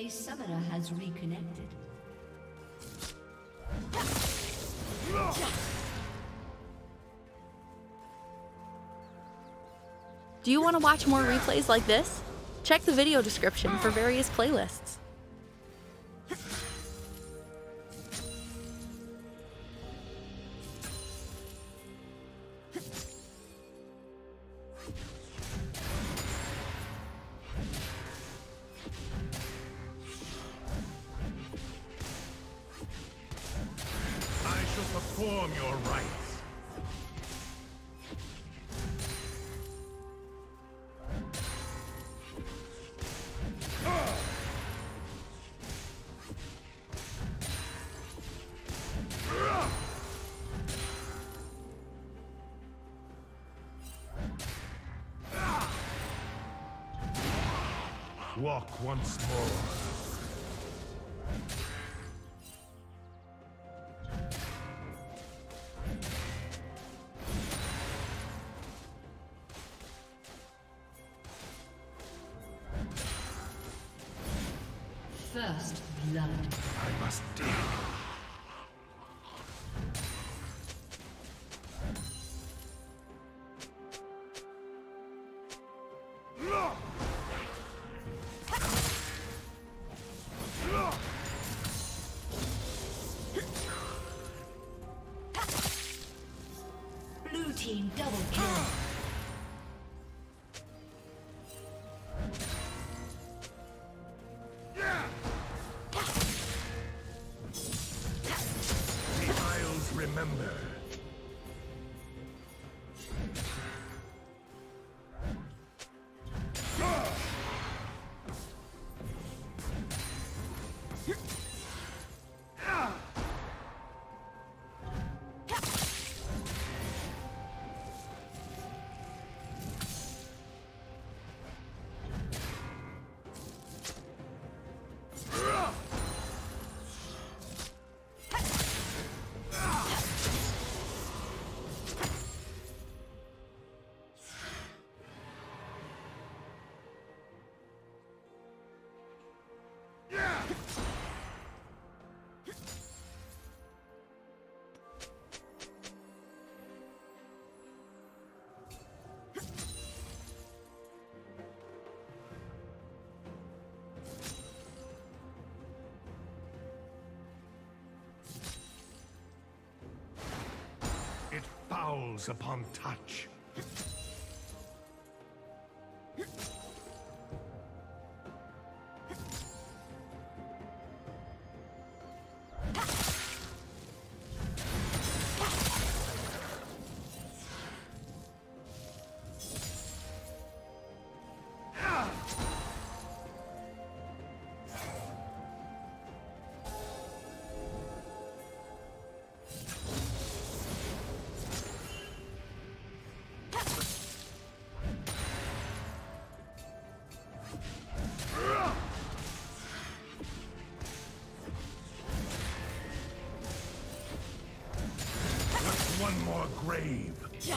A summoner has reconnected. Do you want to watch more replays like this? Check the video description for various playlists. Perform your rites. Walk once more. First blood. I must dig. Fouls upon touch. Grave? Go.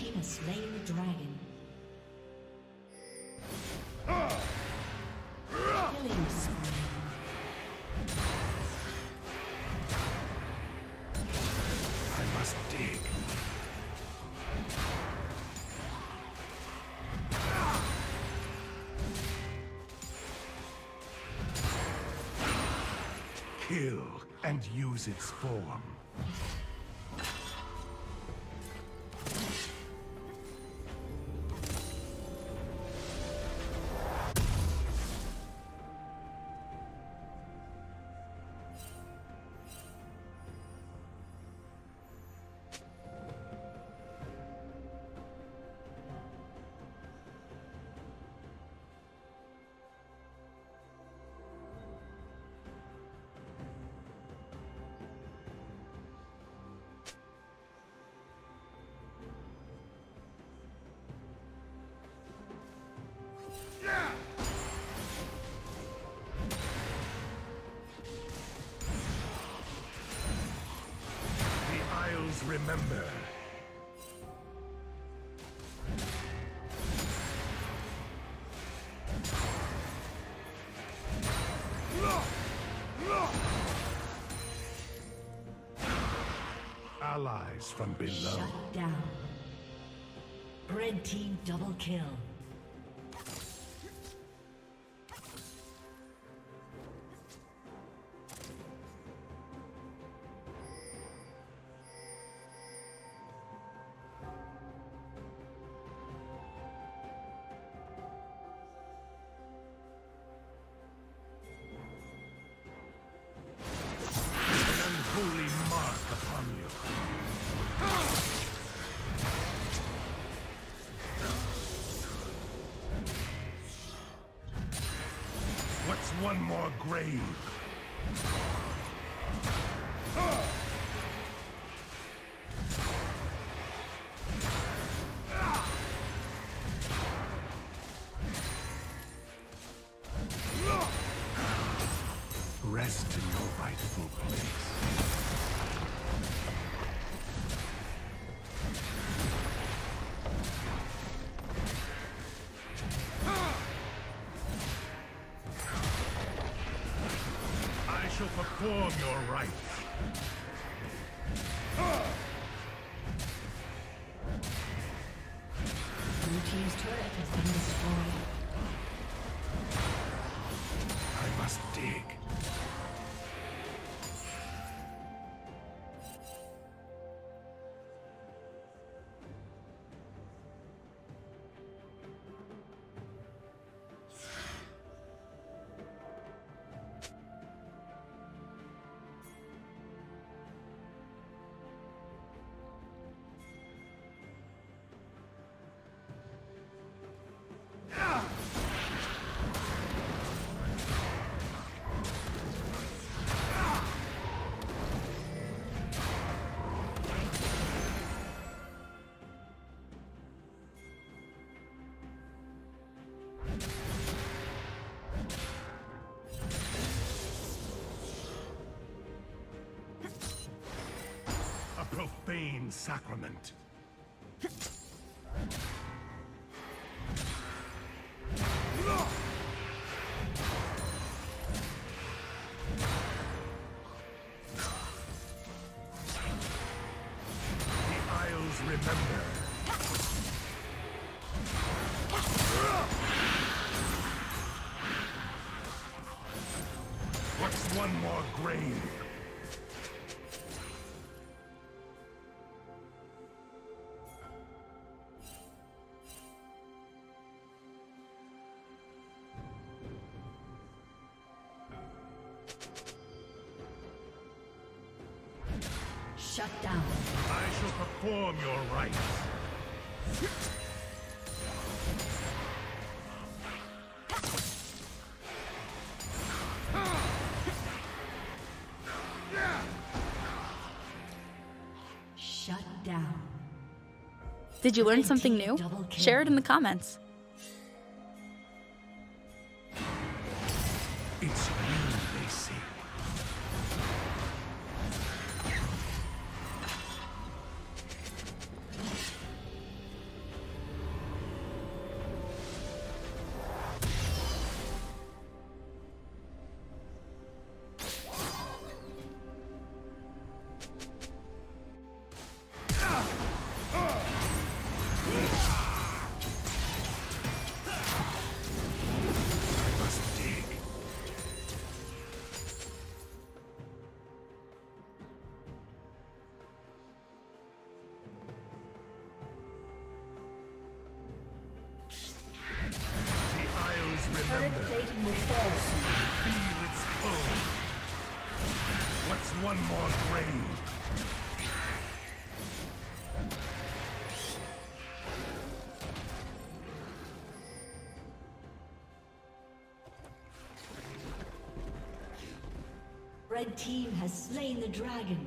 Team has slain the dragon. Killing. I must dig. Kill and use its form. Remember. Allies from below. Shut down. Red team double kill. What's one more grave? Been destroyed. I must dig. Sacrament. Shut down. I shall perform your rites. Shut down. Did you learn something new? Share it in the comments. Feel its pull. What's one more grave? Red team has slain the dragon.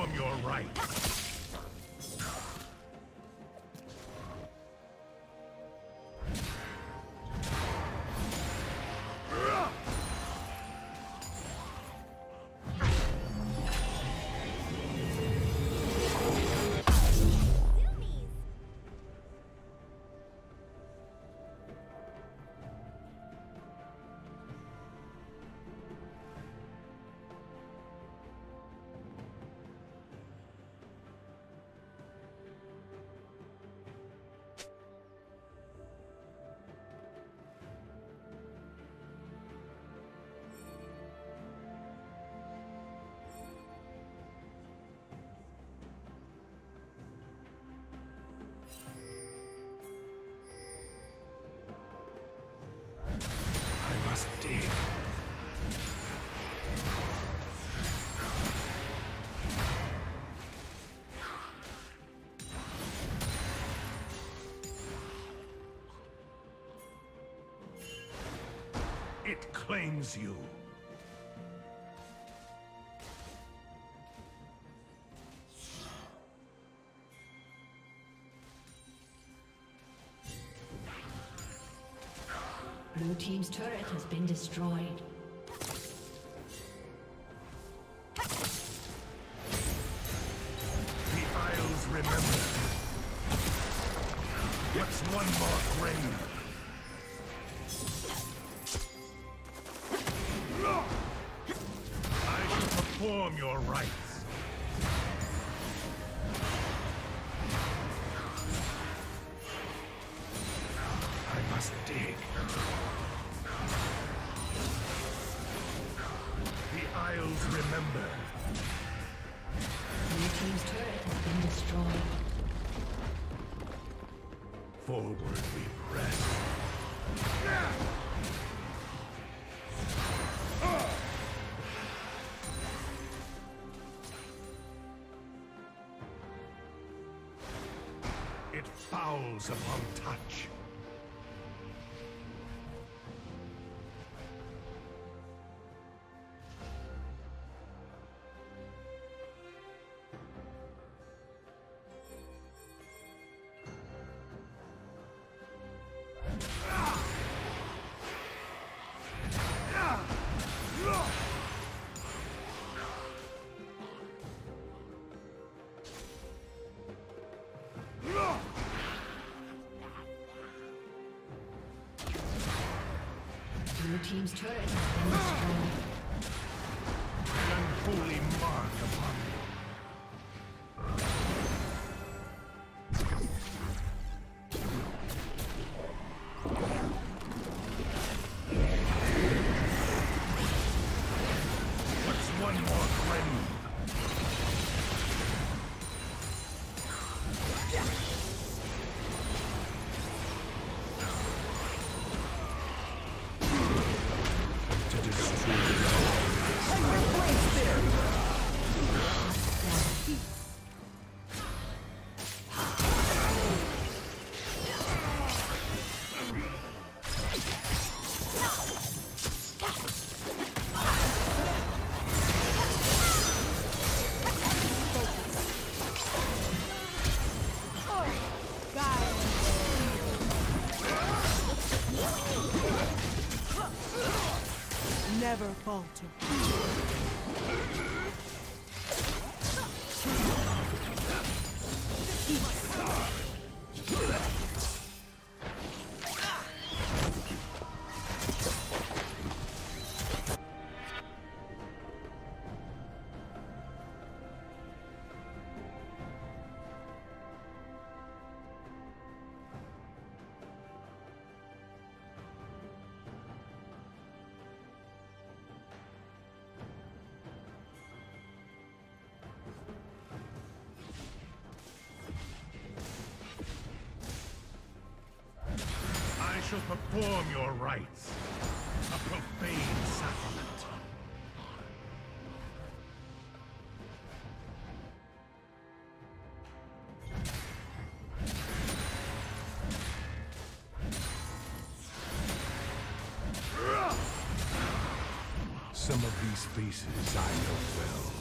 Perform your rites. Claims you. Blue team's turret has been destroyed. Forward we press. It fouls upon touch. Team's turret Shall perform your rites. A profane sacrament. Some of these faces I know well.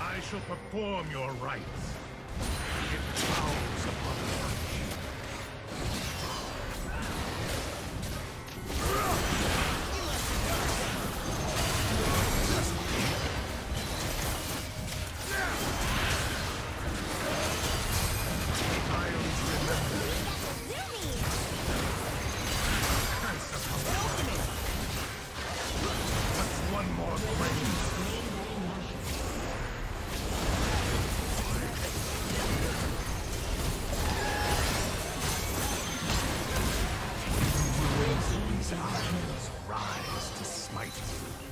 I shall perform your rites. It bows upon the rise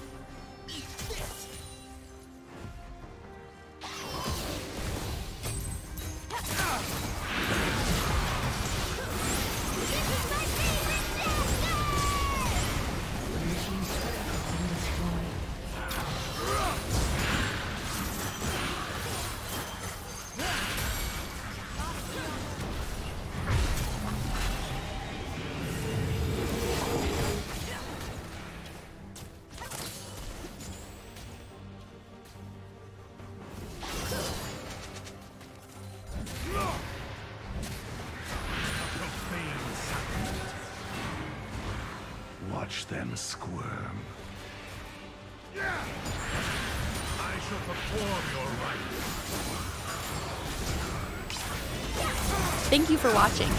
watch them squirm. Yeah! I shall perform your. Thank you for watching.